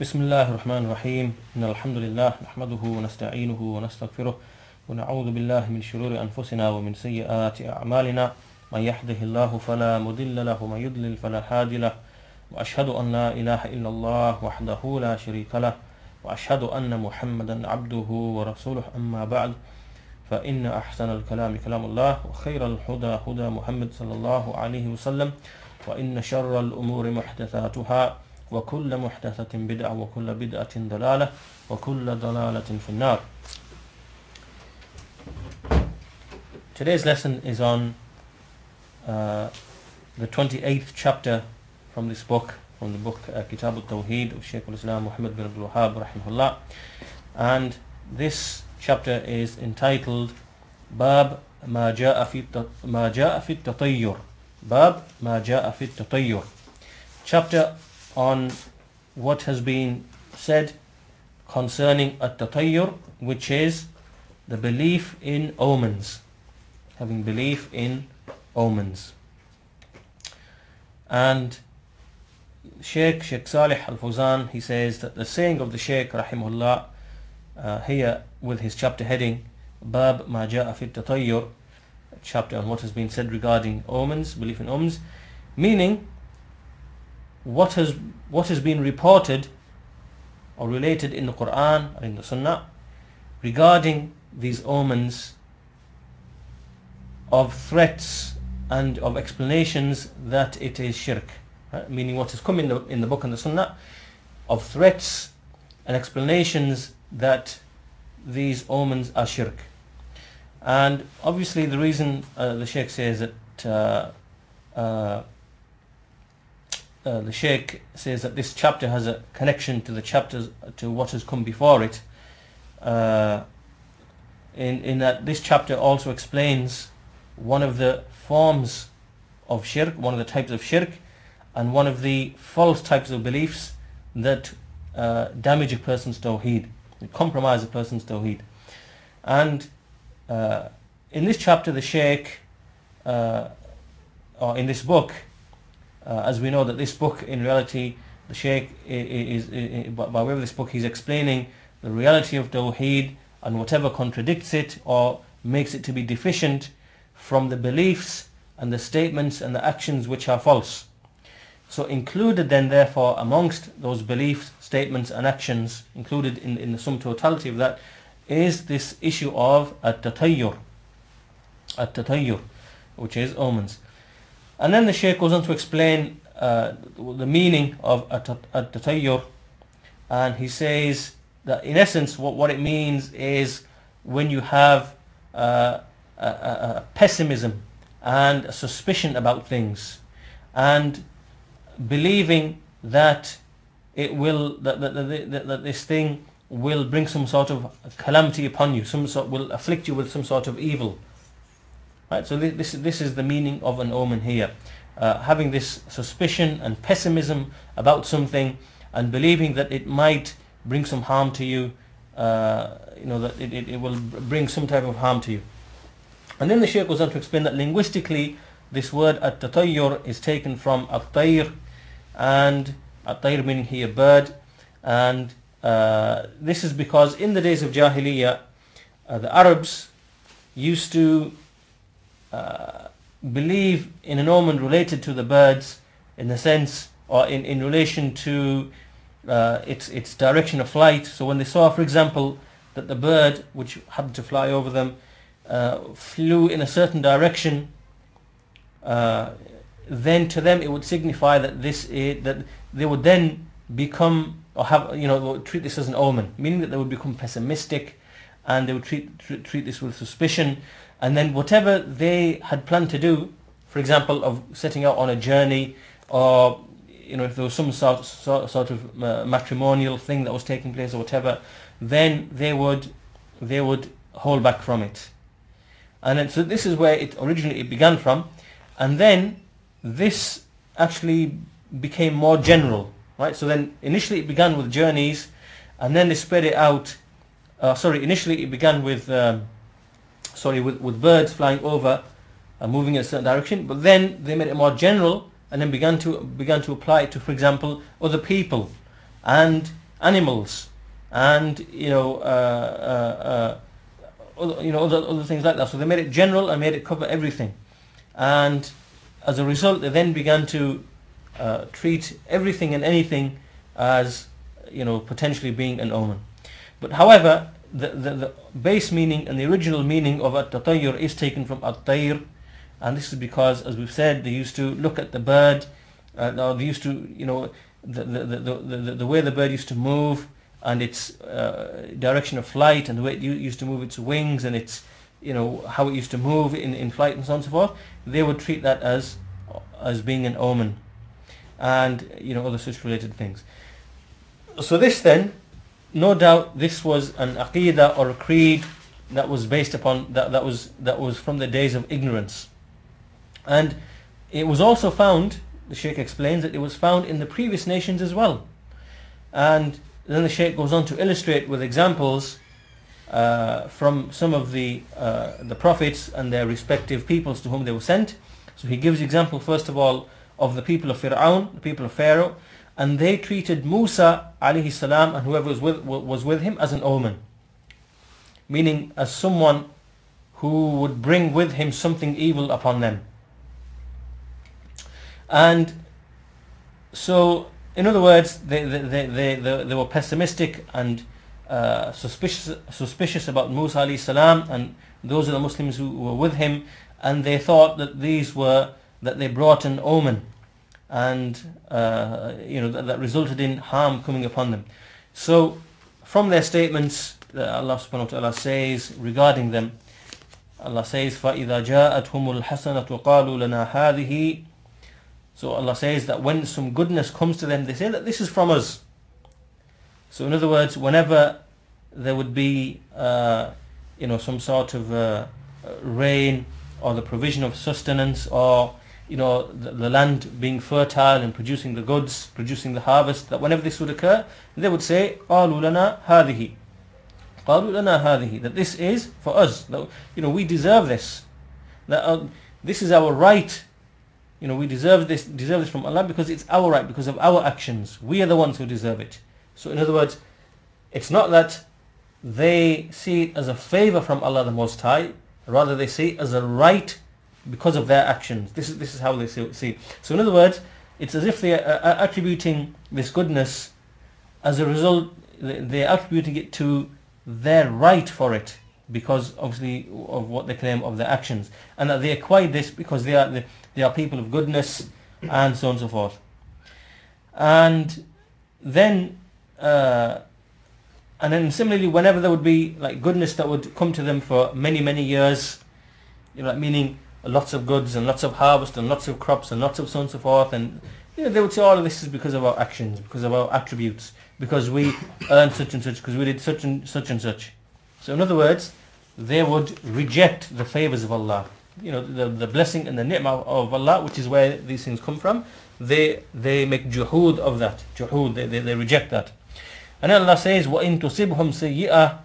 بسم الله الرحمن الرحيم. إن الحمد لله نحمده ونستعينه ونستغفره ونعوذ بالله من شرور أنفسنا ومن سيئات أعمالنا. من يحده الله فلا مضل له ومن يضلل فلا هادي له. وأشهد أن لا إله إلا الله وحده لا شريك له. وأشهد أن محمدا عبده ورسوله أما بعد. فإن أحسن الكلام كلام الله وخير الهدى هدى محمد صلى الله عليه وسلم وإن شر الأمور محدثاتها. وكل محدثة بدعة وكل بدعة ضلالة وكل ضلالة في النار Today's lesson is on uh, the 28th chapter from this book, from the book uh, Kitab al-Tawheed of Shaykh al-Islam Muhammad bin Abdul Wahhab rahimahullah. And this chapter is entitled Bab ما جاء في التطير Bab ما جاء في التطير Chapter on what has been said concerning at-tatayyur which is the belief in omens having belief in omens. And Sheikh Sheikh Salih Al-Fawzan he says that the saying of the Sheikh rahimahullah uh, here with his chapter heading Bab ma ja'a tatayyur chapter on what has been said regarding omens belief in omens meaning what has what has been reported or related in the Quran or in the Sunnah regarding these omens of threats and of explanations that it is shirk right? meaning what has come in the in the book and the Sunnah of threats and explanations that these omens are shirk and obviously the reason uh, the Sheikh says that uh, uh, uh, the Sheikh says that this chapter has a connection to the chapters to what has come before it. Uh, in in that this chapter also explains one of the forms of shirk, one of the types of shirk, and one of the false types of beliefs that uh, damage a person's tawheed, compromise a person's tawheed. And uh, in this chapter, the Sheikh, uh, or in this book, uh, as we know that this book, in reality, the Sheikh is, is, is, by way of this book, he's explaining the reality of Tawheed and whatever contradicts it or makes it to be deficient from the beliefs and the statements and the actions which are false. So included then therefore amongst those beliefs, statements and actions, included in, in the sum totality of that, is this issue of at-tatayyur, at-tatayyur, which is omens. And then the Shaykh goes on to explain uh, the meaning of at-tatayyur and he says that in essence what, what it means is when you have uh, a, a, a pessimism and a suspicion about things and believing that it will that, that, that, that this thing will bring some sort of calamity upon you some sort will afflict you with some sort of evil Right, so this, this is the meaning of an omen here. Uh, having this suspicion and pessimism about something and believing that it might bring some harm to you, uh, you know, that it, it, it, will bring some type of harm to you. And then the Shaykh goes on to explain that linguistically this word at-tatayyur is taken from at-tayr and at-tayr meaning here bird and uh, this is because in the days of Jahiliyyah uh, the Arabs used to believe in an omen related to the birds in the sense or in, in relation to uh, its its direction of flight. So when they saw, for example, that the bird which happened to fly over them uh, flew in a certain direction, uh, then to them it would signify that this is, that they would then become or have you know treat this as an omen, meaning that they would become pessimistic, and they would treat, treat this with suspicion and then whatever they had planned to do, for example, of setting out on a journey, or you know, if there was some sort sort, sort of uh, matrimonial thing that was taking place or whatever, then they would they would hold back from it. And then, so this is where it originally it began from, and then this actually became more general, right? So then initially it began with journeys, and then they spread it out. Uh, sorry, initially it began with. Um, sorry, with, with birds flying over and moving in a certain direction, but then they made it more general and then began to began to apply it to, for example, other people. And animals and you know uh, uh, uh, you know other, other things like that. So they made it general and made it cover everything, and as a result, they then began to uh, treat everything and anything as you know potentially being an omen. But however, the, the, the base meaning and the original meaning of at-tatayyur is taken from at-tayr, and this is because, as we've said, they used to look at the bird, uh, they used to, you know, the, the, the, the, the way the bird used to move and its uh, direction of flight and the way it used to move its wings and its, you know, how it used to move in, in flight and so on and so forth, they would treat that as as being an omen and, you know, other such related things. So this then no doubt this was an aqidah or a creed that was based upon that, that was that was from the days of ignorance. And it was also found the sheikh explains that it was found in the previous nations as well. And then the sheikh goes on to illustrate with examples uh, from some of the uh, the prophets and their respective peoples to whom they were sent. So he gives example first of all of the people of Fir'aun the people of Pharaoh and they treated Musa alayhi salam and whoever was with, was with him as an omen. Meaning as someone who would bring with him something evil upon them. And so, in other words, they, they, they, they, they were pessimistic and uh, suspicious, suspicious about Musa alayhi salam and those of the Muslims who were with him and they thought that these were, that they brought an omen and uh, you know that, that, resulted in harm coming upon them. So from their statements that Allah subhanahu wa ta'ala says regarding them, Allah says فَإِذَا جَاءَتْهُمُ الْحَسَنَةُ قَالُوا لَنَا هَذِهِ So Allah says that when some goodness comes to them, they say that this is from us. So in other words, whenever there would be uh, you know some sort of uh, rain or the provision of sustenance or you know, the, the, land being fertile and producing the goods, producing the harvest, that whenever this would occur, they would say, قَالُوا لَنَا هَذِهِ قَالُوا لَنَا هَذِهِ That this is for us. That, you know, we deserve this. That uh, this is our right. You know, we deserve this, deserve this from Allah because it's our right, because of our actions. We are the ones who deserve it. So in other words, it's not that they see it as a favor from Allah the Most High, rather they see it as a right because of their actions. This is, this is how they see. So in other words, it's as if they are attributing this goodness as a result, they're attributing it to their right for it because obviously of what they claim of their actions and that they acquired this because they are they are people of goodness and so on and so forth and then uh, and then similarly whenever there would be like goodness that would come to them for many many years you know meaning lots of goods and lots of harvest and lots of crops and lots of so on and so forth and you know, they would say all of this is because of our actions, because of our attributes, because we earned such and such, because we did such and such and such. So in other words, they would reject the favors of Allah. You know, the, the blessing and the ni'mah of Allah, which is where these things come from, they they make juhud of that. Juhud, they, they, they reject that. And Allah says, وَإِن تُصِبْهُمْ سَيِّئَةً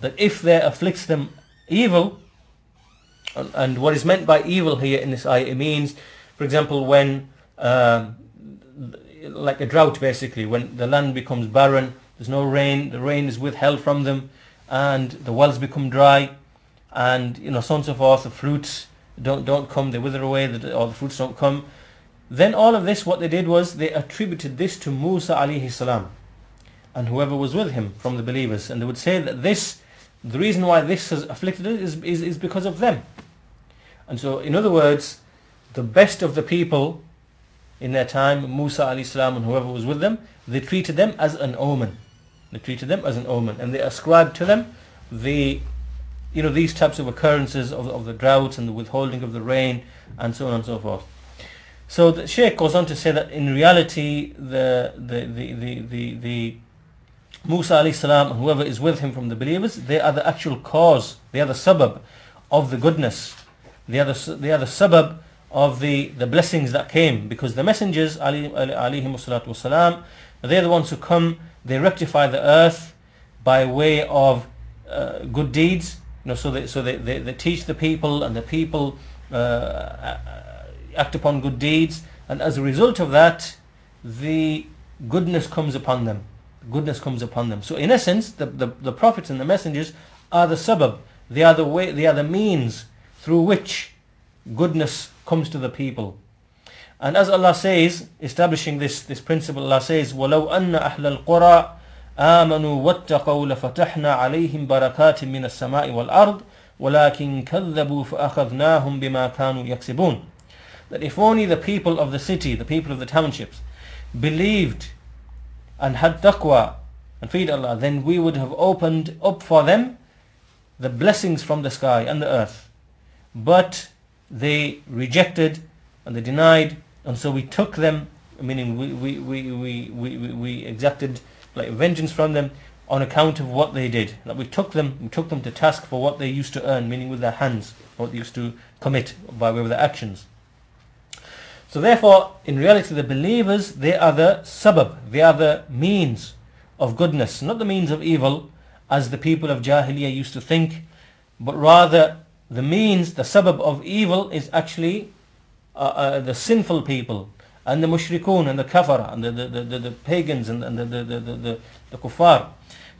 That if there afflicts them evil, and what is meant by evil here in this ayah, it means, for example, when, um, like a drought basically, when the land becomes barren, there's no rain, the rain is withheld from them, and the wells become dry, and you know so on and so forth. The fruits don't don't come, they wither away, or the fruits don't come. Then all of this, what they did was they attributed this to Musa alayhi salam, and whoever was with him from the believers, and they would say that this, the reason why this has afflicted us is, is, is because of them. And so, in other words, the best of the people in their time, Musa salam and whoever was with them, they treated them as an omen. They treated them as an omen, and they ascribed to them the, you know, these types of occurrences of, of the droughts and the withholding of the rain, and so on and so forth. So the Sheikh goes on to say that in reality, the the the the the, the Musa alayhi salam and whoever is with him from the believers, they are the actual cause, they are the sabab of the goodness the, are the sabab of the, the blessings that came because the messengers wasalam, they're the ones who come they rectify the earth by way of uh, good deeds you know so they, so they, they, they teach the people and the people uh, act upon good deeds and as a result of that the goodness comes upon them goodness comes upon them. So in essence, the, the, the prophets and the messengers are the sabab They are the way, they are the means through which goodness comes to the people. And as Allah says, establishing this, this principle, Allah says, وَلَوْ أَنَّ أَهْلَ الْقُرَىٰ آمَنُوا وَاتَّقَوْا لَفَتَحْنَا عَلَيْهِمْ بَرَكَاتٍ مِّنَ السَّمَاءِ وَالْأَرْضِ وَلَكِنْ كَذَّبُوا فَأَخَذْنَاهُمْ بِمَا كَانُوا يَكْسِبُونَ That if only the people of the city, the people of the townships, believed and had taqwa and feared Allah, then we would have opened up for them the blessings from the sky and the earth. But they rejected and they denied and so we took them, meaning we, we, we, we, we, we exacted like vengeance from them on account of what they did. That we took them, we took them to task for what they used to earn, meaning with their hands, what they used to commit by way of their actions. So therefore, in reality, the believers, they are the sabab, they are the means of goodness, not the means of evil, as the people of Jahiliyyah used to think, but rather the means, the sabab of evil is actually uh, uh, the sinful people, and the mushrikun, and the kafara, and the, the, the, the, pagans, and, and the, the, the, the, the kuffar.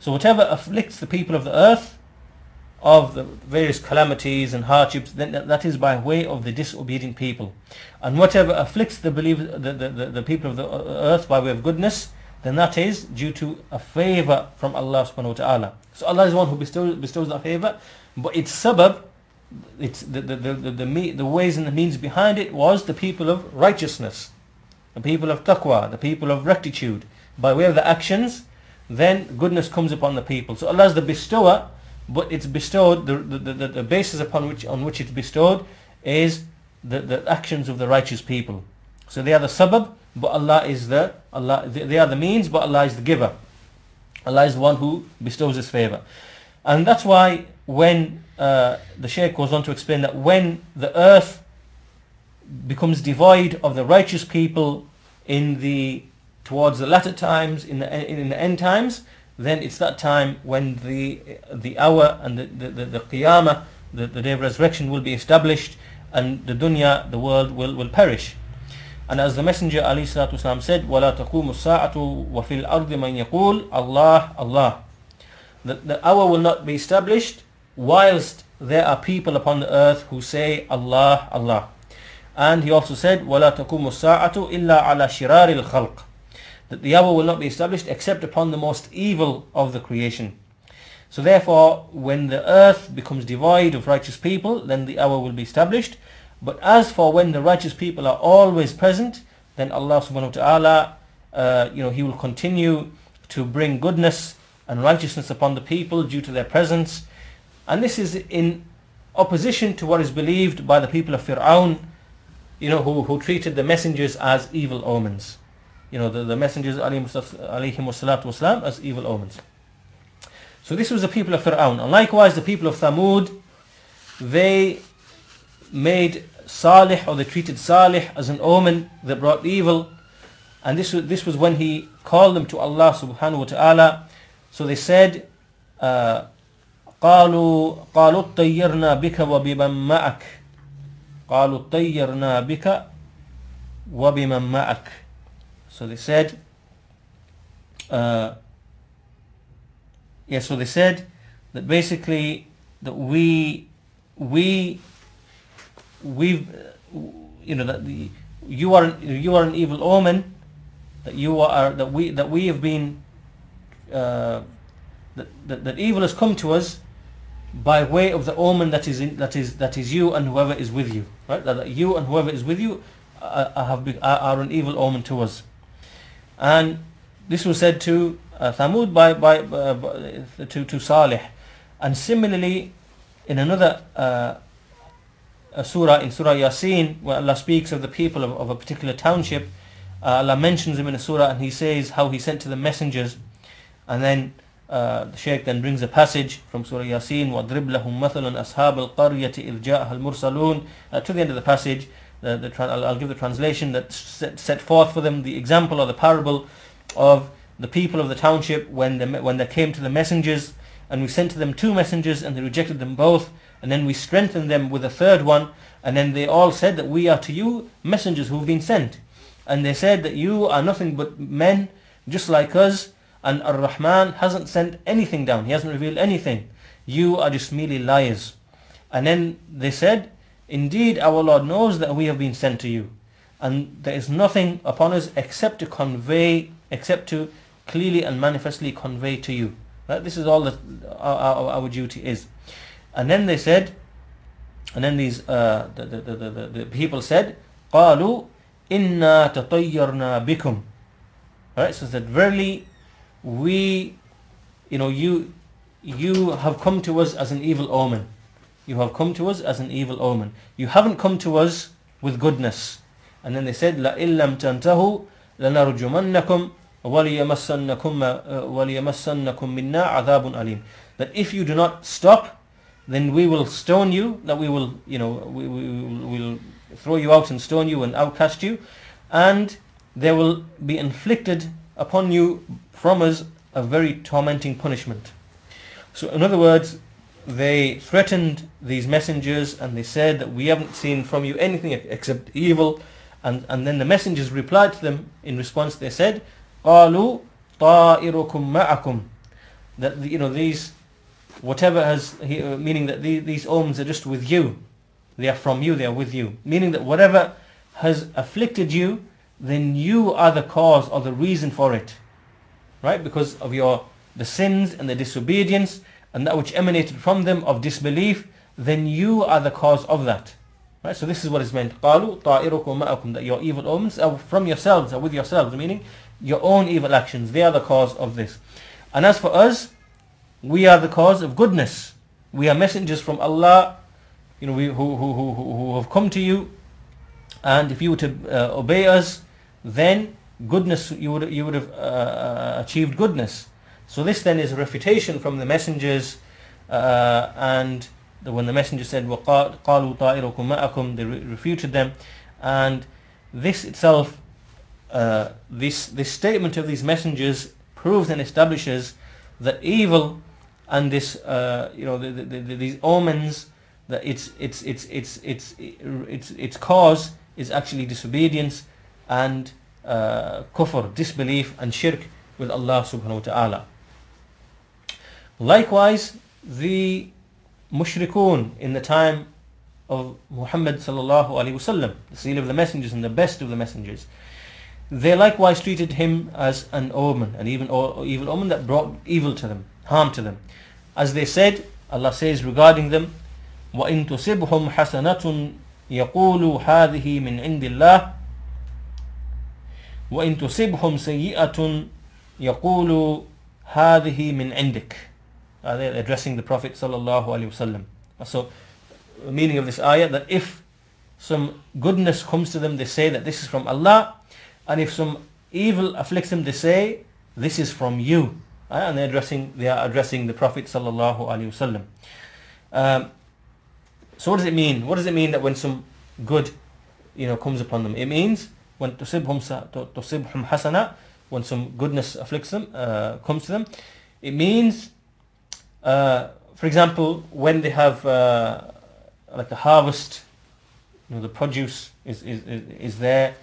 So whatever afflicts the people of the earth, of the various calamities and hardships, then that is by way of the disobedient people. And whatever afflicts the, believer, the, the, the, the people of the earth by way of goodness, then that is due to a favor from Allah subhanahu wa ta'ala. So Allah is the one who bestows, bestows that favor, but its sabab, it's the, the, the, the, the, the ways and the means behind it was the people of righteousness, the people of taqwa, the people of rectitude. By way of the actions, then goodness comes upon the people. So Allah is the bestower, but it's bestowed, the, the, the, the basis upon which, on which it's bestowed is the, the actions of the righteous people. So they are the sabab, but Allah is the, Allah, they are the means, but Allah is the giver. Allah is the one who bestows His favor. And that's why when uh, the Shaykh goes on to explain that when the earth becomes devoid of the righteous people in the towards the latter times in the in the end times then it's that time when the the hour and the the, the, the qiyamah the, the day of resurrection will be established and the dunya the world will, will perish and as the messenger Ali والسلام, said وَلَا تَقُومُ السَّاعَةُ وَفِي الْأَرْضِ مَنْ يَقُولُ Allah Allah the, the hour will not be established whilst there are people upon the earth who say Allah Allah and he also said وَلَا تَقُومُ السَّاعَةُ إِلَّا عَلَى شِرَارِ الْخَلْقِ that the hour will not be established except upon the most evil of the creation. So therefore, when the earth becomes devoid of righteous people, then the hour will be established. But as for when the righteous people are always present, then Allah subhanahu wa ta'ala, uh, you know, He will continue to bring goodness and righteousness upon the people due to their presence. and this is in opposition to what is believed by the people of Fir'aun, you know, who, who treated the messengers as evil omens you know, the, the messengers wasalam as evil omens. So this was the people of Fir'aun. And likewise the people of Thamud, they made Salih or they treated Salih as an omen that brought evil. And this was, this was when he called them to Allah subhanahu wa ta'ala. So they said, uh, قالوا قالوا اطيرنا بك وبمن معك قالوا اطيرنا بك وبمن معك so they said, uh, yeah, so they said that basically that we, we, we've, you know, that the, you are you are an evil omen, that you are that we that we have been, uh, that, that that evil has come to us by way of the omen that is in, that is that is you and whoever is with you, right? That, that you and whoever is with you uh, uh have are, are an evil omen to us. And this was said to uh, Thamud by, by, uh, to, to Salih. And similarly, in another uh, surah, in Surah Yasin, where Allah speaks of the people of, of a particular township, uh, Allah mentions them in a surah and He says how He sent to the messengers. And then uh, the Shaykh then brings a passage from Surah Yasin, وَضْرِبْ لَهُمْ مَثَلًا أَصْحَابَ الْقَرْيَةِ إِذْ جَاءَهَا الْمُرْسَلُونَ uh, To the end of the passage, the, the I'll, I'll, give the translation that set, set, forth for them the example or the parable of the people of the township when they, when they came to the messengers and we sent to them two messengers and they rejected them both and then we strengthened them with a third one and then they all said that we are to you messengers who have been sent and they said that you are nothing but men just like us and Ar-Rahman hasn't sent anything down. He hasn't revealed anything. You are just merely liars. And then they said, Indeed, our Lord knows that we have been sent to you. And there is nothing upon us except to convey, except to clearly and manifestly convey to you. Right? This is all that our, our, our duty is. And then they said, and then these uh, the, the, the, the, the people said, قالوا إنا تطيرنا بكم. Right? So that verily we, you know, you you have come to us as an evil omen. You have come to us as an evil omen. You haven't come to us with goodness. And then they said, لَإِن لَمْ تَنْتَهُوا لَنَرْجُمَنَّكُمْ وَلِيَمَسَّنَّكُمْ وَلِيَمَسَّنَّكُمْ مِنَّا عَذَابٌ أَلِيمٌ That if you do not stop, then we will stone you, that we will, you know, we, we, we will throw you out and stone you and outcast you, and there will be inflicted upon you from us a very tormenting punishment. So in other words, they threatened these messengers and they said that we haven't seen from you anything except evil. And, and then the messengers replied to them in response, they said, قَالُوا طَائِرُكُمْ مَعَكُمْ That, you know, these, whatever has, meaning that these, these omens are just with you. They are from you, they are with you. Meaning that whatever has afflicted you, then you are the cause or the reason for it. Right? Because of your the sins and the disobedience and that which emanated from them of disbelief, then you are the cause of that. Right? So this is what is meant. قَالُوا طَائِرُكُمْ مَأَكُمْ That your evil omens are from yourselves, are with yourselves, meaning your own evil actions. They are the cause of this. And as for us, we are the cause of goodness. We are messengers from Allah, you know, we, who, who, who, who have come to you. And if you were to uh, obey us, then goodness you would you would have uh, uh, achieved goodness. So this then is a refutation from the messengers, uh, and the, when the messenger said "Qalu ta'irukum ma'akum," they re- refuted them, and this itself, uh, this this statement of these messengers proves and establishes that evil and this uh, you know the, the, these omens that its its its its its its its cause is actually disobedience and uh, kufr disbelief and shirk with Allah subhanahu wa ta'ala Likewise, the mushrikun in the time of Muhammad sallallahu alaihi wasallam, the seal of the messengers and the best of the messengers, they likewise treated him as an omen, an even evil omen that brought evil to them, harm to them. As they said, Allah says regarding them, وَإِن تُصِبْهُمْ حَسَنَةٌ يَقُولُوا هَذِهِ مِنْ عِنْدِ اللَّهِ وَإِن تُصِبْهُمْ سَيِّئَةٌ يَقُولُوا هَذِهِ مِنْ عِنْدِكَ uh, they're addressing the Prophet sallallahu alaihi wasallam. So, the meaning of this ayah that if some goodness comes to them, they say that this is from Allah, and if some evil afflicts them, they say this is from you. Uh, and they're addressing they are addressing the Prophet sallallahu alaihi wasallam. Um, so what does it mean? What does it mean that when some good, you know, comes upon them? It means when tusibhum tusibhum hasana, when some goodness afflicts them, uh, comes to them. It means uh, for example, when they have uh, like a harvest, you know, the produce is, is, is there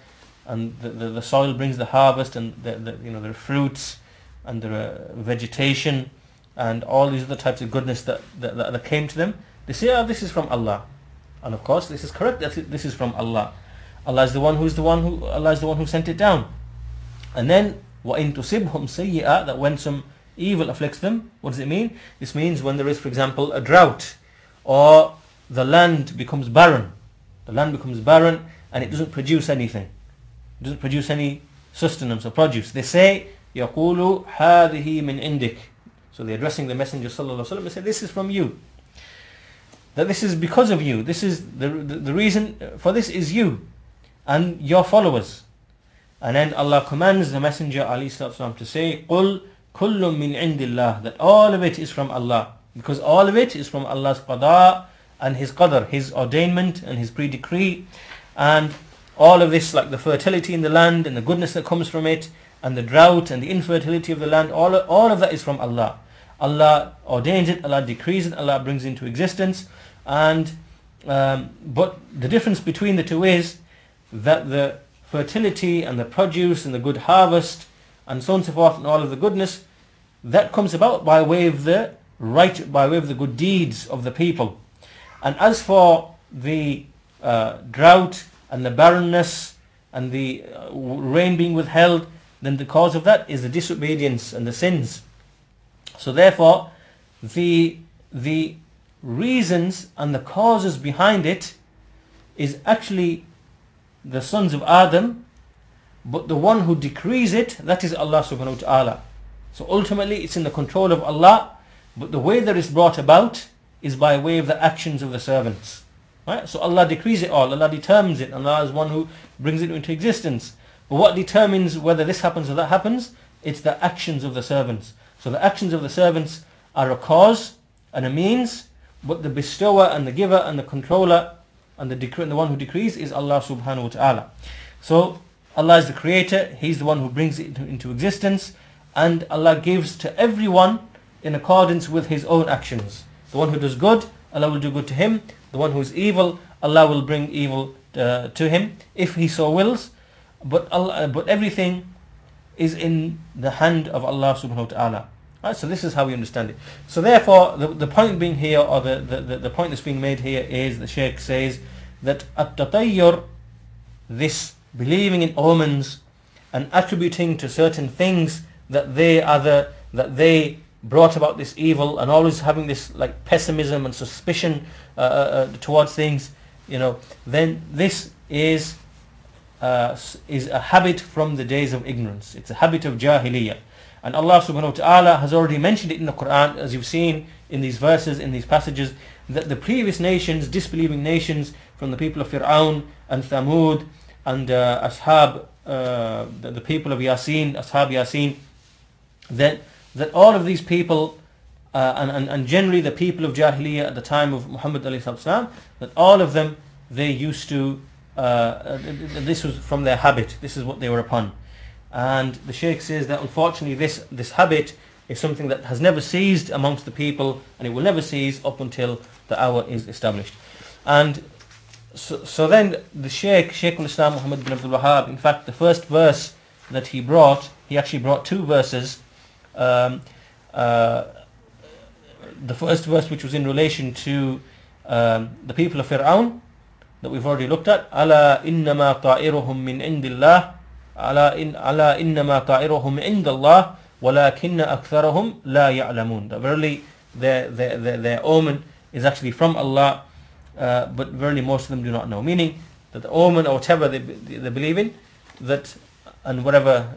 and the, the, the soil brings the harvest and the, the, you know, there are fruits and there are vegetation and all these other types of goodness that, that, that came to them. They say, oh, this is from Allah. And of course, this is correct. This is from Allah. Allah is the one who is the one who Allah is the one who sent it down. And then وَإِن تُصِبْهُمْ سَيِّئَةً that when some evil afflicts them. What does it mean? This means when there is, for example, a drought or the land becomes barren. The land becomes barren and it doesn't produce anything. It doesn't produce any sustenance or produce. They say, يَقُولُ هَذِهِ مِنْ عِنْدِكَ So they're addressing the Messenger sallallahu alaihi wasallam. They say, this is from you. That this is because of you. This is the, the, the reason for this is you and your followers. And then Allah commands the Messenger والسلام, to say, قُلْ kullum min indillah that all of it is from Allah because all of it is from Allah's qada and his qadr his ordainment and his pre-decree and all of this like the fertility in the land and the goodness that comes from it and the drought and the infertility of the land all, all of that is from Allah Allah ordains it Allah decrees it Allah brings it into existence and um, but the difference between the two is that the fertility and the produce and the good harvest and so on and so forth and all of the goodness that comes about by way of the right, by way of the good deeds of the people. And as for the uh, drought and the barrenness and the uh, rain being withheld, then the cause of that is the disobedience and the sins. So therefore, the, the reasons and the causes behind it is actually the sons of Adam, but the one who decrees it, that is Allah subhanahu wa ta'ala. So ultimately it's in the control of Allah, but the way that it's brought about is by way of the actions of the servants. Right? So Allah decrees it all, Allah determines it, Allah is one who brings it into existence. But what determines whether this happens or that happens? It's the actions of the servants. So the actions of the servants are a cause and a means, but the bestower and the giver and the controller and the, decree, the one who decrees is Allah subhanahu wa ta'ala. So Allah is the creator, He's the one who brings it into, into existence, and Allah gives to everyone in accordance with His own actions. The one who does good, Allah will do good to him. The one who is evil, Allah will bring evil uh, to him if He so wills. But Allah, but everything is in the hand of Allah subhanahu wa ta'ala. Right, so this is how we understand it. So therefore, the, the point being here, or the, the, the point that's being made here is, the Shaykh says, that at-tatayyur, this believing in omens and attributing to certain things that they are the, that they brought about this evil and always having this like pessimism and suspicion uh, uh, uh towards things, you know, then this is uh, is a habit from the days of ignorance. It's a habit of jahiliyyah. And Allah subhanahu wa ta'ala has already mentioned it in the Quran, as you've seen in these verses, in these passages, that the previous nations, disbelieving nations from the people of Fir'aun and Thamud and uh, Ashab, uh, the, the, people of Yasin, Ashab Yasin, that, that all of these people, uh, and, and, and generally the people of Jahiliyyah at the time of Muhammad that all of them, they used to, uh, this was from their habit, this is what they were upon. And the Sheikh says that unfortunately this, this habit is something that has never ceased amongst the people and it will never cease up until the hour is established. And so, so then the Sheikh, Sheikh al-Islam Muhammad bin Abdul Wahhab, in fact the first verse that he brought, he actually brought two verses. Um, uh, the first verse which was in relation to um, the people of Fir'aun that we've already looked at. أَلَا إِنَّمَا طَائِرُهُم مِّنْ عِنْدِ اللَّهِ ala in ala innama ta'iruhum indallah walakinna aktharahum la ya'lamun. Verily their, their, their, their omen is actually from Allah uh, but verily most of them do not know. Meaning that the omen or whatever they, they believe in that and whatever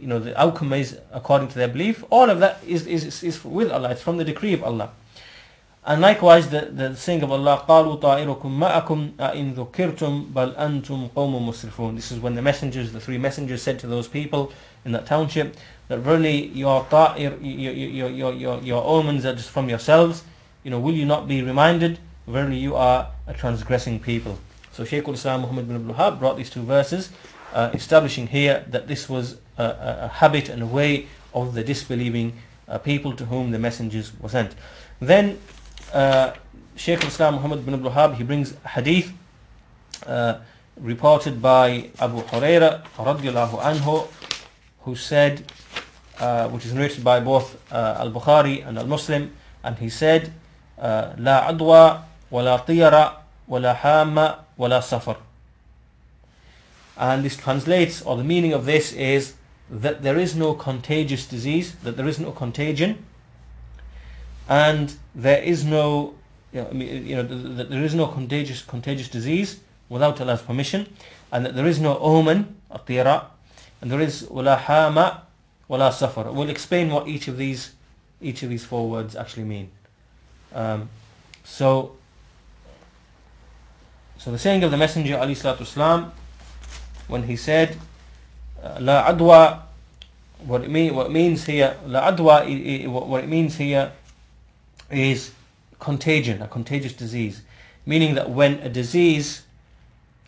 you know the outcome is according to their belief all of that is, is, is with Allah it's from the decree of Allah and likewise the, the saying of Allah, قَالُوا طَائِرُكُمْ مَأَكُمْ أَإِن ذُكِّرْتُمْ بَلْ أَنْتُمْ قَوْمٌ مُسْرِفُونَ This is when the messengers, the three messengers said to those people in that township that really your ta'ir, your, your, your, your, your omens are just from yourselves. You know, will you not be reminded? Verily you are a transgressing people. So Shaykh al-Islam Muhammad bin Abdul Wahhab brought these two verses uh, establishing here that this was a, a, a, habit and a way of the disbelieving uh, people to whom the messengers were sent. Then uh, Shaykh al-Islam Muhammad bin Abdul Wahhab, he brings a hadith uh, reported by Abu Huraira radiallahu anhu, who said, uh, which is narrated by both uh, Al-Bukhari and Al-Muslim, and he said, لا عدوى ولا طيرة ولا حامة ولا سفر. And this translates, or the meaning of this is that there is no contagious disease, that there is no contagion, and there is no you know, you know there is no contagious contagious disease without Allah's permission. And that there is no omen atira and there is wala hama wala safar. We'll explain what each of these each of these four words actually mean. Um, so so the saying of the messenger Ali salatu when he said la adwa what it mean what it means here la adwa what it means here is contagion, a contagious disease. Meaning that when a disease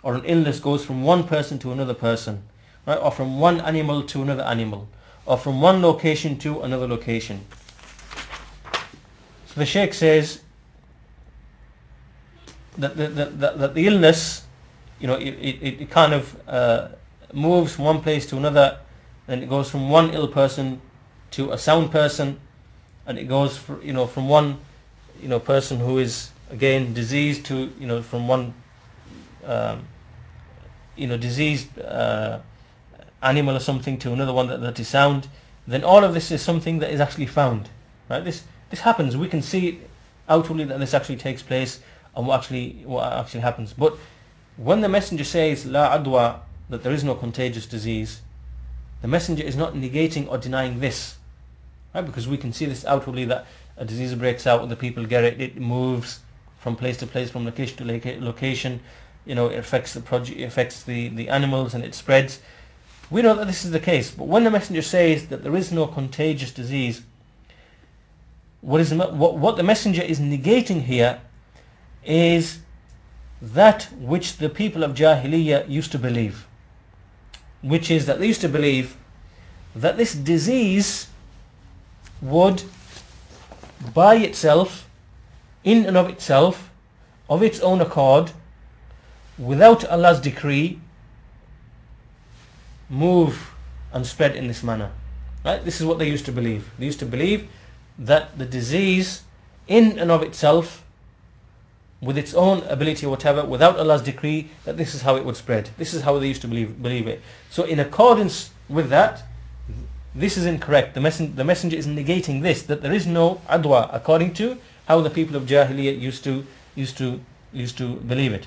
or an illness goes from one person to another person, right, or from one animal to another animal, or from one location to another location. So the Sheikh says that the, that, that the illness, you know, it, it, it kind of uh, moves from one place to another, and it goes from one ill person to a sound person and it goes for, you know from one you know person who is again diseased to you know from one um, you know diseased uh, animal or something to another one that, that is sound then all of this is something that is actually found right? This this happens. We can see outwardly that this actually takes place and what actually what actually happens. But when the messenger says la adwa that there is no contagious disease the messenger is not negating or denying this right? Because we can see this outwardly that a disease breaks out and the people get it it moves from place to place from location to location you know it affects the it affects the the animals and it spreads. We know that this is the case but when the messenger says that there is no contagious disease what is what, what the messenger is negating here is that which the people of Jahiliyyah used to believe which is that they used to believe that this disease would by itself in and of itself of its own accord without Allah's decree move and spread in this manner. Right? This is what they used to believe. They used to believe that the disease in and of itself with its own ability or whatever without Allah's decree that this is how it would spread. This is how they used to believe believe it. So in accordance with that this is incorrect. The, messen- the messenger is negating this that there is no adwa according to how the people of Jahiliyyah used to used to used to believe it.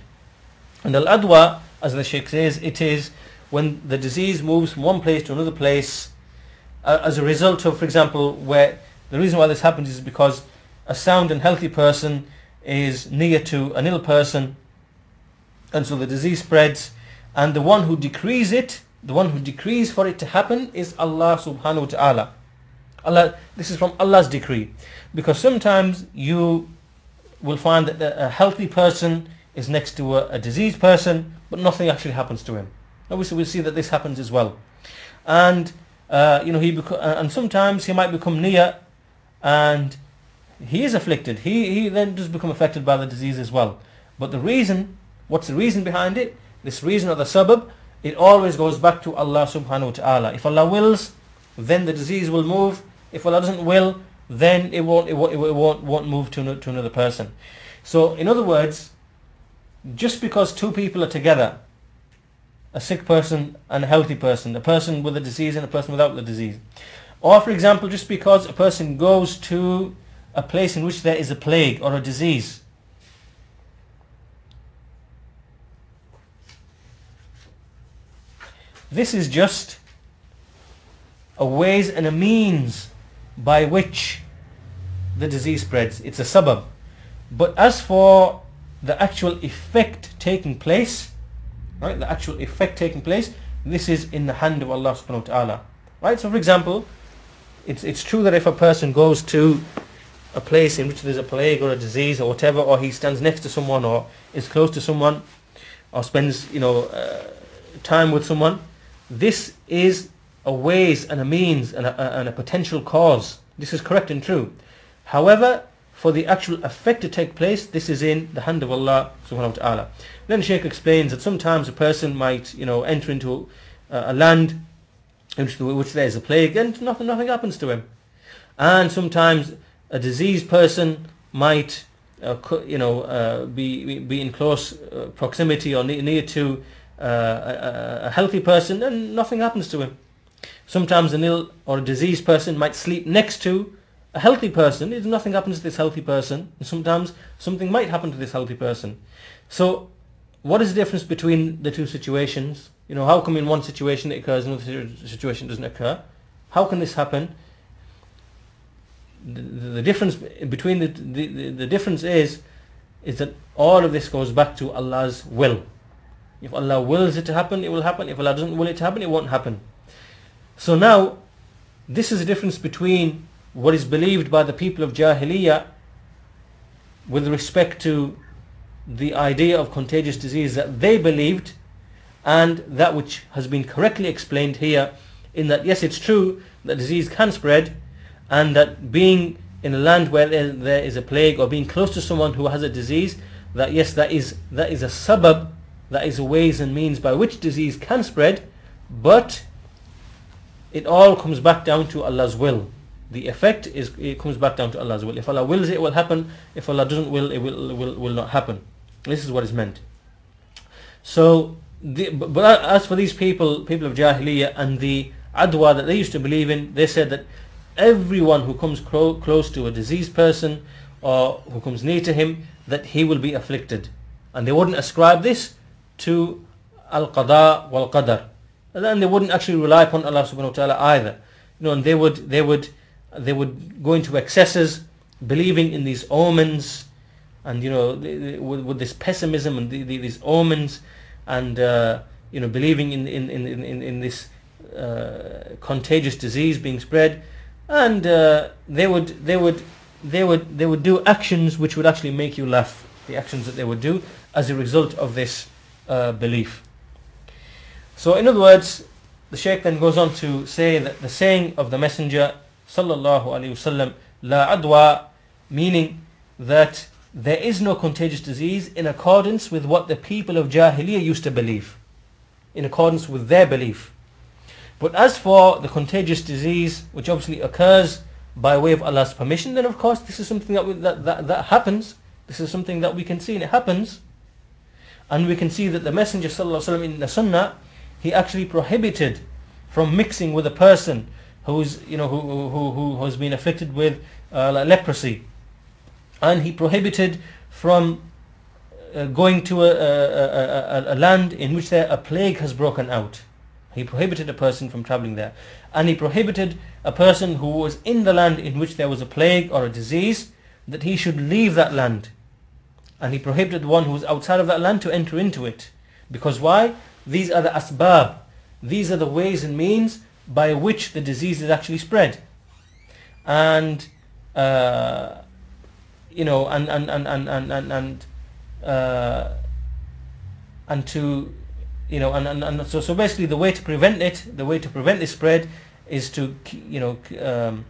And al adwa as the sheikh says it is when the disease moves from one place to another place uh, as a result of for example where the reason why this happens is because a sound and healthy person is near to an ill person and so the disease spreads and the one who decrees it the one who decrees for it to happen is Allah subhanahu wa ta'ala Allah this is from Allah's decree because sometimes you will find that a healthy person is next to a, a diseased person but nothing actually happens to him obviously we see that this happens as well and uh, you know he beco- and sometimes he might become near and he is afflicted. He, he then does become affected by the disease as well. But the reason, what's the reason behind it? This reason of the sabab, it always goes back to Allah subhanahu wa ta'ala. If Allah wills, then the disease will move. If Allah doesn't will, then it won't, it won't, it won't, won't move to, to another person. So in other words, just because two people are together, a sick person and a healthy person, a person with a disease and a person without the disease, or for example, just because a person goes to a place in which there is a plague or a disease. This is just a ways and a means by which the disease spreads. It's a sabab. But as for the actual effect taking place, right, the actual effect taking place, this is in the hand of Allah subhanahu wa ta'ala. Right, so for example, it's, it's true that if a person goes to a place in which there's a plague or a disease or whatever, or he stands next to someone or is close to someone or spends, you know, uh, time with someone, this is a ways and a means and a, and a potential cause. This is correct and true. However, for the actual effect to take place, this is in the hand of Allah subhanahu wa ta'ala. Then Shaykh explains that sometimes a person might, you know, enter into uh, a land in which, there is a plague and nothing, nothing happens to him. And sometimes a diseased person might, uh, you know, uh, be be in close uh, proximity or near, near to Uh, a, a, healthy person, and nothing happens to him. Sometimes an ill or a diseased person might sleep next to a healthy person. If nothing happens to this healthy person, and sometimes something might happen to this healthy person. So, what is the difference between the two situations? You know, how come in one situation it occurs, and another situation doesn't occur? How can this happen? the, the difference between the, the, the difference is is that all of this goes back to Allah's will. If Allah wills it to happen, it will happen. If Allah doesn't will it to happen, it won't happen. So now, this is the difference between what is believed by the people of Jahiliyyah with respect to the idea of contagious disease that they believed and that which has been correctly explained here in that yes it's true that disease can spread and that being in a land where there is a plague or being close to someone who has a disease, that yes, that is that is a sabab, that is ways and means by which disease can spread, but it all comes back down to Allah's will. the effect is it comes back down to Allah's will. If Allah wills it, it will happen. If Allah doesn't will, it will will, will not happen. This is what is meant. So, the, but as for these people, people of Jahiliyyah and the adwa that they used to believe in, they said that everyone who comes clo- close to a diseased person or who comes near to him, that he will be afflicted. And they wouldn't ascribe this to al-qada wal-qadar. And then they wouldn't actually rely upon Allah subhanahu wa ta'ala either. You know, and they would, they would, they would go into excesses, believing in these omens, and you know, with, with this pessimism and the, the, these omens, and uh, you know, believing in in in in, in this uh, contagious disease being spread, and uh, they would they would they would they would do actions which would actually make you laugh. The actions that they would do as a result of this uh, belief. So, in other words, the Shaykh then goes on to say that the saying of the Messenger sallallahu alaihi wasallam, la adwa, meaning that there is no contagious disease in accordance with what the people of Jahiliyyah used to believe, in accordance with their belief. But as for the contagious disease, which obviously occurs by way of Allah's permission, then of course this is something that, we, that, that, that happens. This is something that we can see and it happens. And we can see that the Messenger ﷺ in the Sunnah, he actually prohibited from mixing with a person who's, you know, who, who, who has been afflicted with uh, leprosy. And he prohibited from uh, going to a, a, a, a, land in which there a plague has broken out. He prohibited a person from traveling there. And he prohibited a person who was in the land in which there was a plague or a disease that he should leave that land. And he prohibited one who is outside of that land to enter into it. Because why? These are the asbab. These are the ways and means by which the disease is actually spread. And, uh, you know, and, and, and, and, and, and, and, uh, and to you know, and, and, and so, so basically the way to prevent it, the way to prevent this spread is to, you know, um,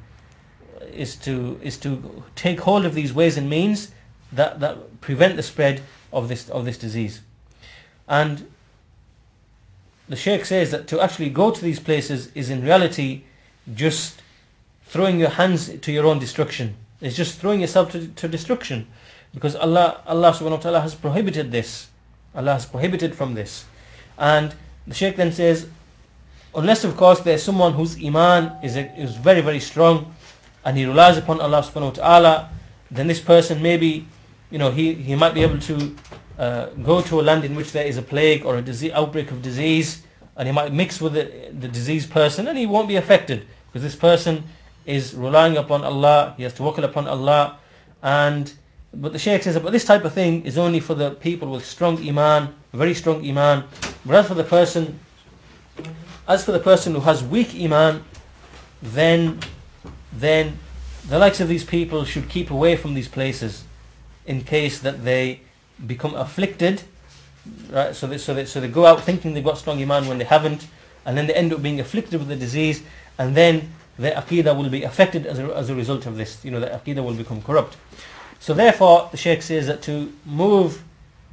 is to, is to take hold of these ways and means that, that prevent the spread of this, of this disease. And the Sheikh says that to actually go to these places is in reality just throwing your hands to your own destruction. It's just throwing yourself to, to destruction. Because Allah, Allah subhanahu wa ta'ala has prohibited this. Allah has prohibited from this. And the Sheikh then says, unless of course there's someone whose iman is, is very very strong and he relies upon Allah subhanahu wa ta'ala, then this person maybe, you know, he, he might be able to uh, go to a land in which there is a plague or a disease, outbreak of disease and he might mix with the, the diseased person and he won't be affected because this person is relying upon Allah, he has to tawakkul upon Allah and but the Shaykh says, but this type of thing is only for the people with strong iman, very strong iman. But as for the person, as for the person who has weak iman, then, then the likes of these people should keep away from these places, in case that they become afflicted. Right, so they, so they, so they go out thinking they've got strong iman when they haven't, and then they end up being afflicted with the disease, and then their aqidah will be affected as a, as a result of this. You know, their aqidah will become corrupt. So therefore, the Sheikh says that to move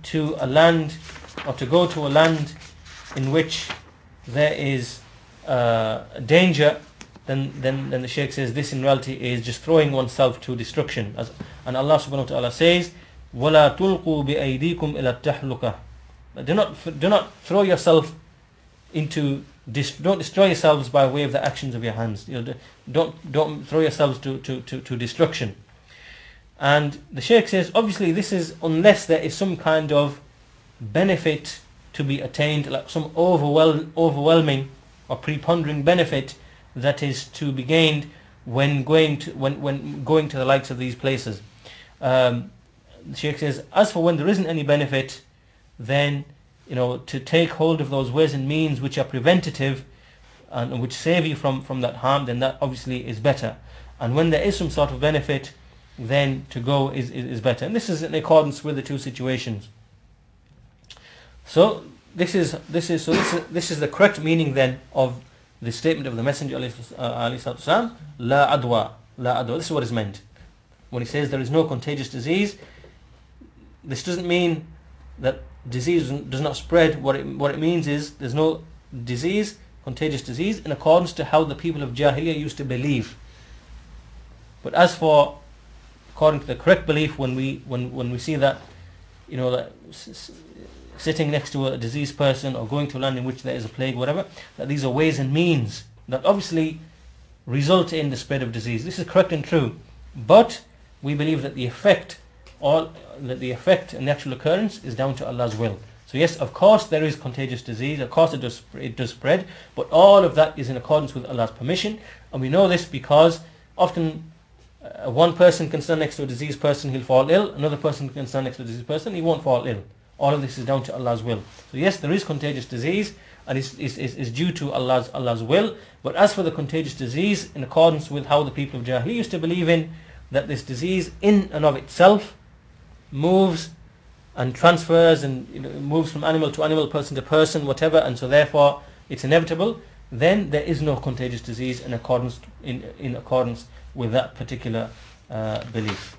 to a land or to go to a land in which there is uh, danger, then, then, then the Sheikh says this in reality is just throwing oneself to destruction. As, and Allah subhanahu wa ta'ala says, وَلَا تُلْقُوا بِأَيْدِيكُمْ إِلَى التَّحْلُكَةِ Do not, do not throw yourself into don't destroy yourselves by way of the actions of your hands. You know, don't don't throw yourselves to, to, to, to destruction. And the Sheikh says, obviously this is unless there is some kind of benefit to be attained, like some overwhel- overwhelming or prepondering benefit that is to be gained when going to when, when going to the likes of these places. Um, the Sheikh says, as for when there isn't any benefit, then you know to take hold of those ways and means which are preventative and which save you from, from that harm, then that obviously is better. And when there is some sort of benefit, then to go is, is, is better. And this is in accordance with the two situations. So this is this is so this is, this is the correct meaning then of the statement of the Messenger uh, La adwa, la adwa. This is what is meant when he says there is no contagious disease. This doesn't mean that disease does not spread. What it what it means is there's no disease, contagious disease, in accordance to how the people of Jahiliyyah used to believe. But as for according to the correct belief, when we when when we see that, you know, that sitting next to a diseased person or going to a land in which there is a plague, whatever, that these are ways and means that obviously result in the spread of disease. This is correct and true, but we believe that the effect, all that the effect and actual occurrence is down to Allah's will. So yes, of course there is contagious disease, of course it does, it does spread, but all of that is in accordance with Allah's permission, and we know this because often uh, one person can stand next to a diseased person, he'll fall ill, another person can stand next to a diseased person, he won't fall ill. All of this is down to Allah's will. So yes, there is contagious disease, and it's, it's, it's due to Allah's, Allah's will, but as for the contagious disease, in accordance with how the people of Jahiliyyah used to believe in, that this disease in and of itself moves and transfers and you know, moves from animal to animal, person to person, whatever, and so therefore it's inevitable, then there is no contagious disease in accordance in, in accordance with that particular uh, belief.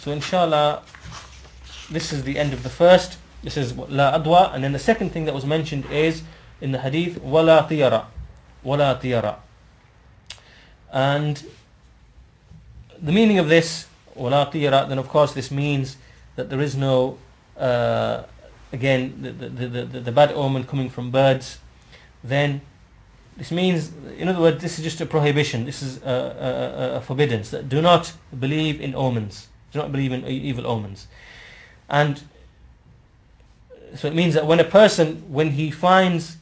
So inshallah, this is the end of the first. This is la adwa, and then the second thing that was mentioned is in the hadith wala tiyara, wala tiyara. And the meaning of this wala tiyara, then of course this means that there is no, uh, again, the, the, the, the bad omen coming from birds. Then this means, in other words, this is just a prohibition. This is a, a, a forbiddance. That do not believe in omens do not believe in evil omens. And so it means that when a person, when he finds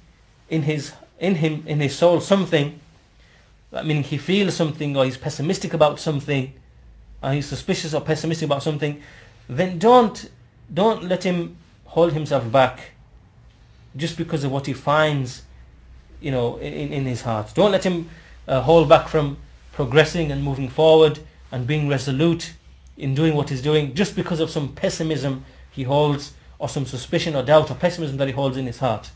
in his in him in his soul something, that meaning he feels something or he's pessimistic about something, or he's suspicious or pessimistic about something, then don't don't let him hold himself back just because of what he finds, you know, in, in his heart. Don't let him uh, hold back from progressing and moving forward and being resolute in doing what he's doing just because of some pessimism he holds or some suspicion or doubt or pessimism that he holds in his heart.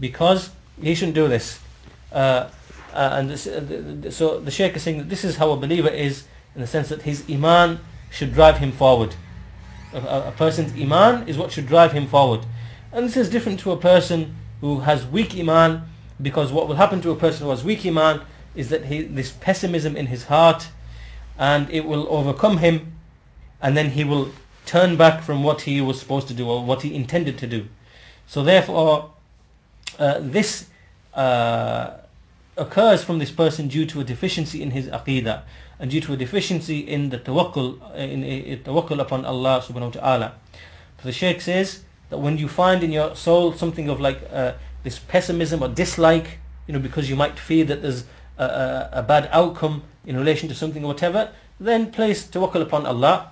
Because he shouldn't do this. Uh, uh, and this, uh, the, so the Shaykh is saying that this is how a believer is in the sense that his iman should drive him forward. A, a, person's iman is what should drive him forward. And this is different to a person who has weak iman because what will happen to a person who has weak iman is that he, this pessimism in his heart and it will overcome him and then he will turn back from what he was supposed to do or what he intended to do. So therefore, uh, this uh, occurs from this person due to a deficiency in his aqidah and due to a deficiency in the tawakkul, in, in tawakkul upon Allah subhanahu wa ta'ala. So the Shaykh says that when you find in your soul something of like uh, this pessimism or dislike, you know, because you might fear that there's a, a, a bad outcome in relation to something or whatever, then place tawakkul upon Allah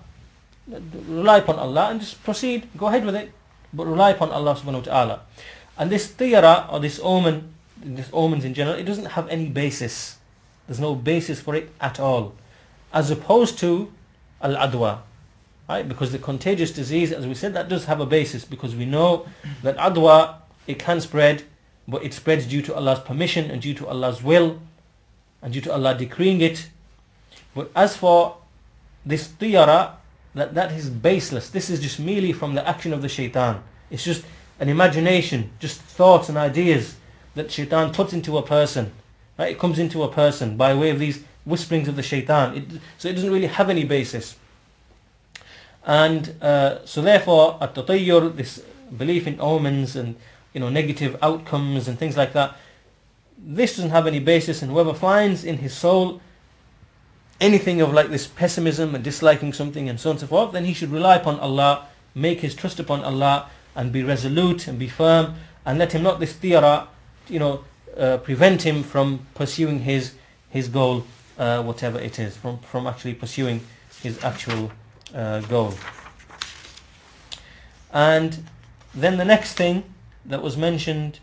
rely upon Allah and just proceed, go ahead with it, but rely upon Allah subhanahu wa ta'ala. And this tiyara or this omen, this omens in general, it doesn't have any basis. There's no basis for it at all. As opposed to al-adwa, right? Because the contagious disease, as we said, that does have a basis because we know that adwa, it can spread, but it spreads due to Allah's permission and due to Allah's will and due to Allah decreeing it. But as for this tiyara, that that is baseless. This is just merely from the action of the shaitan. It's just an imagination, just thoughts and ideas that shaitan puts into a person. Right? It comes into a person by way of these whisperings of the shaitan. It, so it doesn't really have any basis. And uh, so therefore, at tatayyur, this belief in omens and you know negative outcomes and things like that, this doesn't have any basis. And whoever finds in his soul anything of like this pessimism and disliking something and so on and so forth, then he should rely upon Allah, make his trust upon Allah and be resolute and be firm and let him not this tiyara, you know, uh, prevent him from pursuing his his goal, uh, whatever it is, from, from actually pursuing his actual uh, goal. And then the next thing that was mentioned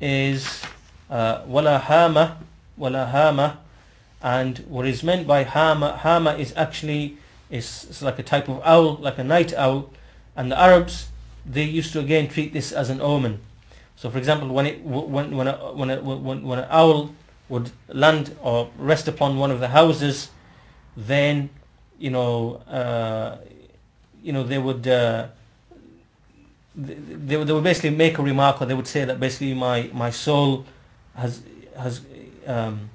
is uh, hama, wala hama, and what is meant by hama, hama is actually is like a type of owl, like a night owl. And the Arabs, they used to again treat this as an omen. So for example, when it when when a, when a, when, when an owl would land or rest upon one of the houses, then you know uh, you know they would uh, they, they would basically make a remark or they would say that basically my, my soul has has um,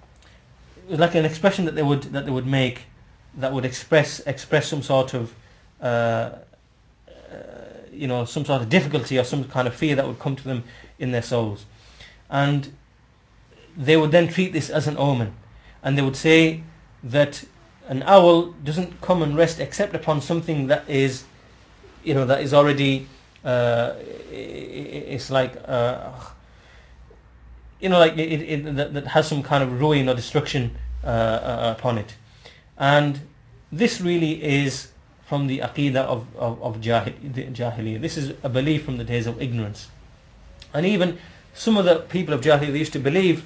like an expression that they would that they would make that would express express some sort of uh, uh, you know some sort of difficulty or some kind of fear that would come to them in their souls. And they would then treat this as an omen. And they would say that an owl doesn't come and rest except upon something that is you know that is already uh, it's like uh, you know like it, it, that, that has some kind of ruin or destruction uh, uh upon it and this really is from the aqidah of, of, of jahiliyyah. This is a belief from the days of ignorance. And even some of the people of jahiliyyah used to believe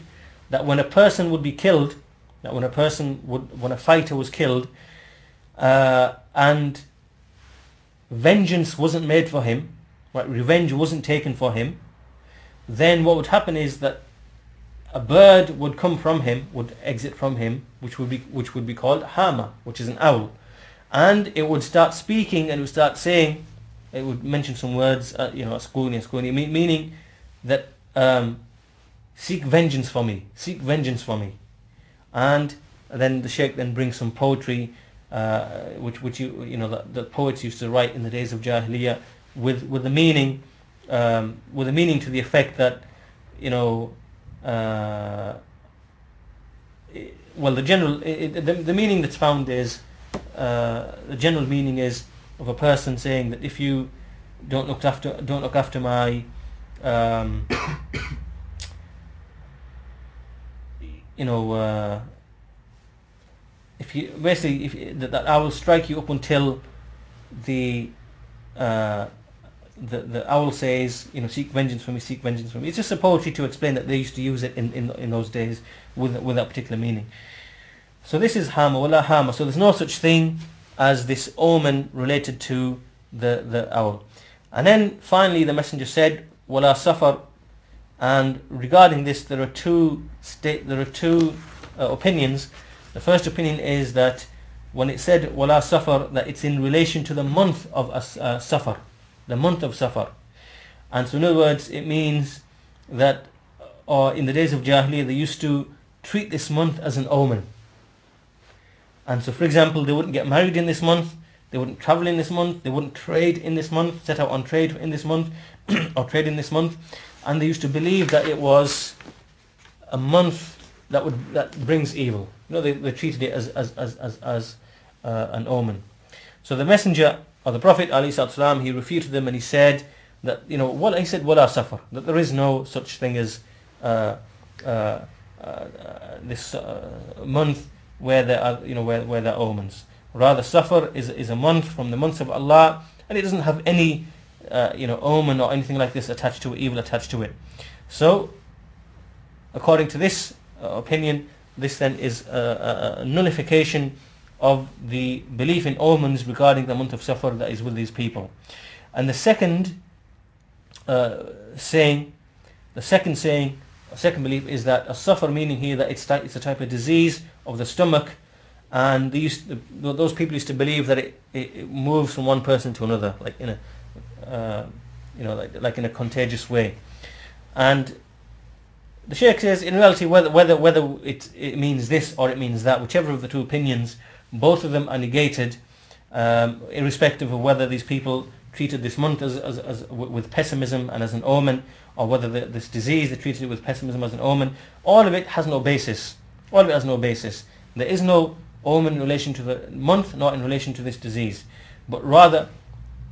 that when a person would be killed, that when a person would, when a fighter was killed, uh, and vengeance wasn't made for him, right, revenge wasn't taken for him, then what would happen is that a bird would come from him, would exit from him, which would be which would be called hama, which is an owl, and it would start speaking and would start saying, it would mention some words, uh, you know, skuni, skuni, meaning that um, seek vengeance for me, seek vengeance for me, and then the sheikh then brings some poetry, uh, which which you you know the, the poets used to write in the days of Jahiliyyah with with the meaning um, with a meaning to the effect that you know uh, well the general it, the, the meaning that's found is uh, the general meaning is of a person saying that if you don't look after don't look after my um, you know uh, if you basically if that, that I will strike you up until the uh, the the owl says you know seek vengeance for me seek vengeance for me. It's just a poetry to explain that they used to use it in in, in those days with with that particular meaning. So this is hama wala hama. So there's no such thing as this omen related to the the owl. And then finally the messenger said wala safar. And regarding this there are two state there are two uh, opinions. The first opinion is that when it said wala safar, that it's in relation to the month of uh, safar, the month of safar. And so in other words, it means that or in the days of Jahiliyyah, they used to treat this month as an omen. And so for example, they wouldn't get married in this month, they wouldn't travel in this month, they wouldn't trade in this month, set out on trade in this month, or trade in this month. And they used to believe that it was a month that would that brings evil. You know, they, they treated it as as as as, as uh, an omen. So the messenger or the prophet Ali he refuted them and he said that you know what he said wala safar that there is no such thing as uh, uh, uh this uh, month where there are you know where where there are omens. Rather, safar is is a month from the months of Allah, and it doesn't have any uh, you know omen or anything like this attached to it, evil attached to it. So, according to this uh, opinion, this then is a, a, a, nullification of the belief in omens regarding the month of Safar that is with these people. And the second uh, saying, the second saying, second belief is that a Safar meaning here that it's, it's a type of disease of the stomach and those people used to believe that it, it, it, moves from one person to another like in a uh, you know like, like in a contagious way and the Sheikh says, in reality, whether whether whether it, it means this or it means that, whichever of the two opinions, both of them are negated, um, irrespective of whether these people treated this month as, as, as with pessimism and as an omen, or whether the, this disease they treated it with pessimism as an omen. All of it has no basis. All of it has no basis. There is no omen in relation to the month, nor in relation to this disease, but rather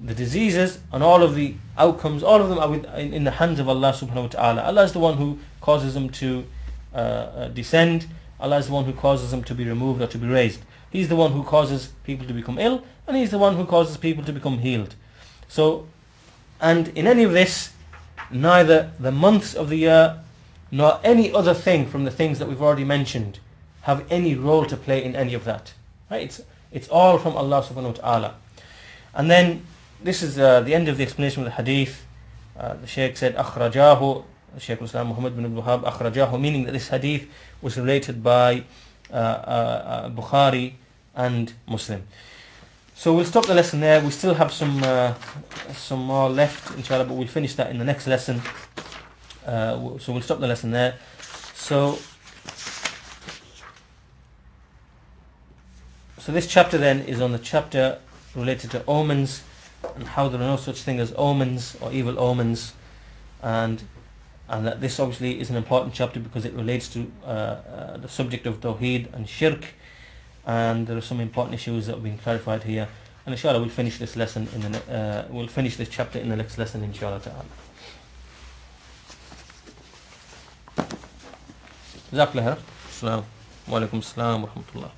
the diseases and all of the outcomes, all of them are with, in, in, the hands of Allah subhanahu wa ta'ala. Allah is the one who causes them to uh, uh, descend. Allah is the one who causes them to be removed or to be raised. He's the one who causes people to become ill and He's the one who causes people to become healed. So, and in any of this, neither the months of the year nor any other thing from the things that we've already mentioned have any role to play in any of that. Right? It's, it's all from Allah subhanahu wa ta'ala. And then this is uh, the end of the explanation of the hadith. Uh, the Shaykh said, أخرجاه Shaykh Islam Muhammad bin Abdul Wahab أخرجاه meaning that this hadith was related by uh, uh, uh, Bukhari and Muslim. So we'll stop the lesson there. We still have some uh, some more left, inshallah, but we'll finish that in the next lesson. Uh, so we'll stop the lesson there. So, so this chapter then is on the chapter related to omens and how there are no such thing as omens or evil omens, and and that this obviously is an important chapter because it relates to uh, uh, the subject of tawheed and shirk, and there are some important issues that have been clarified here. And inshallah, we'll finish this lesson in the ne- uh, we'll finish this chapter in the next lesson, inshallah ta'ala. جزاك الله خير السلام وعليكم السلام ورحمة الله